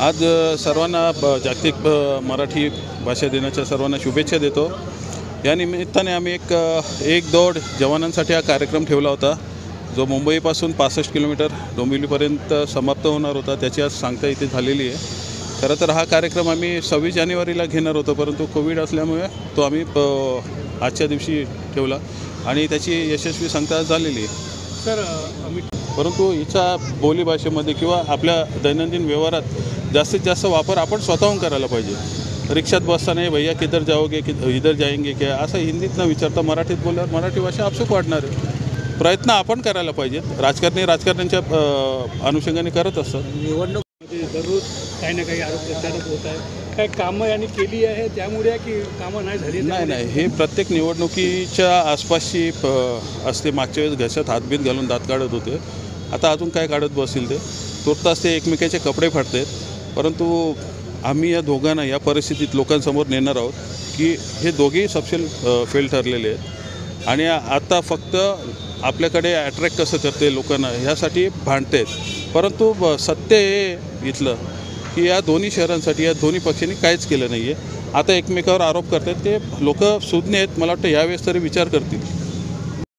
आज सर्वांना जागतिक मराठी भाषा दिनाच्या सर्वांना शुभेच्छा देतो. या निमित्ताने आम्ही एक एक दौड जवानांसाठी हा कार्यक्रम ठेवला होता. जो मुंबईपासून पासष्ट किलोमीटर डोंबिवलीपर्यंत समाप्त होणार होता त्याची आज सांगता इथे झालेली आहे. खरं तर हा कार्यक्रम आम्ही सव्वीस जानेवारीला घेणार होतो परंतु कोविड असल्यामुळे तो आम्ही प- आजच्या दिवशी ठेवला आणि त्याची यशस्वी सांगता झालेली आहे. सर आम्ही परंतु हिच्या बोलीभाषेमध्ये किंवा आपल्या दैनंदिन व्यवहारात जास्तीत जास्त वापर आपण स्वतःहून करायला पाहिजे. रिक्षात बसताना भैया किधर जाओगे? कि इधर जाएंगे क्या? असं हिंदीत न विचारता मराठीत बोलल्यावर मराठी भाषा आपसूक वाढणार आहे. प्रयत्न आपण करायला पाहिजेत. राजकारणी राजकारण्यांच्या अनुषंगाने करत असतात. निवडणूक दररोज काही ना काही आरोप प्रत्यारोप होत आहे काय कामं यांनी केली आहे त्यामुळे की कामं नाही झाली नाही नाही. हे प्रत्येक निवडणुकीच्या आसपासची प असते. मागच्या वेळेस घशात हातबीत घालून दात काढत होते. आता अजून काय काढत बसतील ते? तुर्तास ते एकमेकाचे कपडे फाडतात. परंतु आम्ही या दोघांना या परिस्थितीत लोकांसमोर नेणार आहोत की हे दोघेही सपशेल फेल ठरलेले आहेत. आणि आता फक्त आपल्याकडे अट्रॅक्ट कसं करते लोकांना ह्यासाठी भांडतात. परंतु ब- सत्य हे इथलं की या दोन्ही शहरांसाठी या दोन्ही पक्षांनी काहीच केलं नाही आहे आता एकमेकावर आरोप करतात ते लोक सुज्ञ आहेत मला वाटतं यावेळेस तरी विचार करतील.